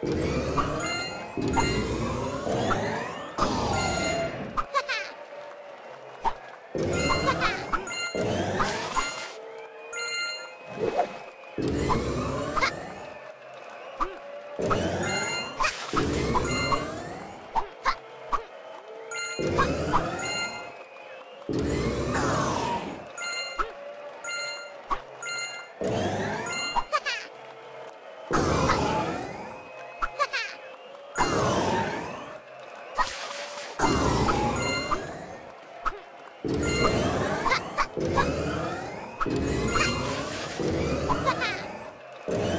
Ha! Ha ha ha!